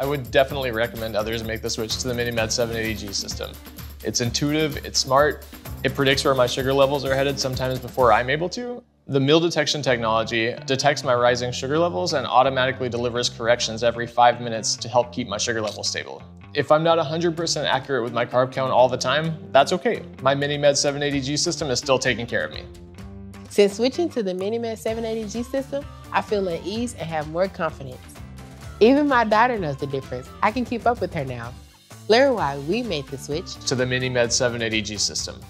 I would definitely recommend others make the switch to the MiniMed 780G system. It's intuitive, it's smart, it predicts where my sugar levels are headed sometimes before I'm able to. The meal detection technology detects my rising sugar levels and automatically delivers corrections every five minutes to help keep my sugar levels stable. If I'm not 100% accurate with my carb count all the time, that's okay. My MiniMed 780G system is still taking care of me. Since switching to the MiniMed 780G system, I feel at ease and have more confidence. Even my daughter knows the difference. I can keep up with her now. Learn why we made the switch to the MiniMed 780G system.